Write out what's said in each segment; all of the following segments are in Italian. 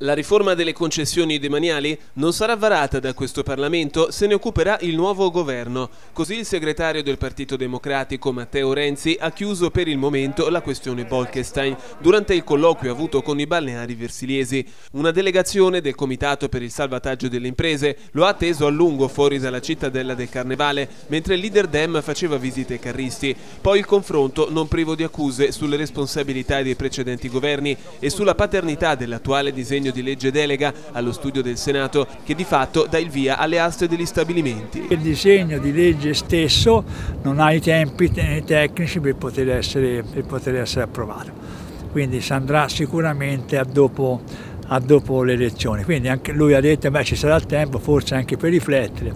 La riforma delle concessioni demaniali non sarà varata da questo Parlamento, se ne occuperà il nuovo governo. Così il segretario del Partito Democratico Matteo Renzi ha chiuso per il momento la questione Bolkestein durante il colloquio avuto con i balneari versiliesi. Una delegazione del Comitato per il salvataggio delle imprese lo ha atteso a lungo fuori dalla cittadella del Carnevale, mentre il leader Dem faceva visite ai carristi. Poi il confronto non privo di accuse sulle responsabilità dei precedenti governi e sulla paternità dell'attuale disegno disegno di legge delega allo studio del Senato che di fatto dà il via alle aste degli stabilimenti. Il disegno di legge stesso non ha i tempi tecnici per poter essere, per poter essere approvato, quindi si andrà sicuramente a dopo, a dopo le elezioni. Quindi anche lui ha detto che ci sarà il tempo forse anche per riflettere.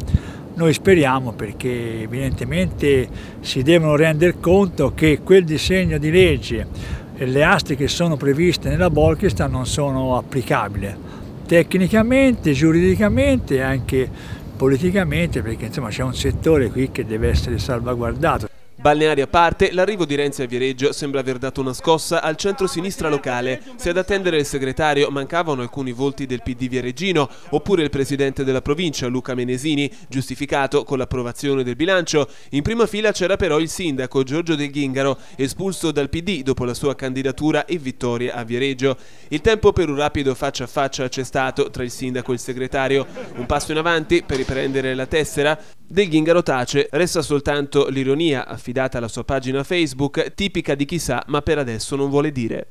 Noi speriamo perché evidentemente si devono rendere conto che quel disegno di legge le aste che sono previste nella Bolkestein non sono applicabili tecnicamente, giuridicamente e anche politicamente perché insomma c'è un settore qui che deve essere salvaguardato. Balneari a parte, l'arrivo di Renzi a Viareggio sembra aver dato una scossa al centro-sinistra locale. Se ad attendere il segretario mancavano alcuni volti del PD viareggino, oppure il presidente della provincia Luca Menesini, giustificato con l'approvazione del bilancio. In prima fila c'era però il sindaco Giorgio Del Ghingaro, espulso dal PD dopo la sua candidatura e vittoria a Viareggio. Il tempo per un rapido faccia a faccia c'è stato tra il sindaco e il segretario. Un passo in avanti per riprendere la tessera. Del Ghingaro tace, resta soltanto l'ironia affidata alla sua pagina Facebook, tipica di chi sa ma per adesso non vuole dire.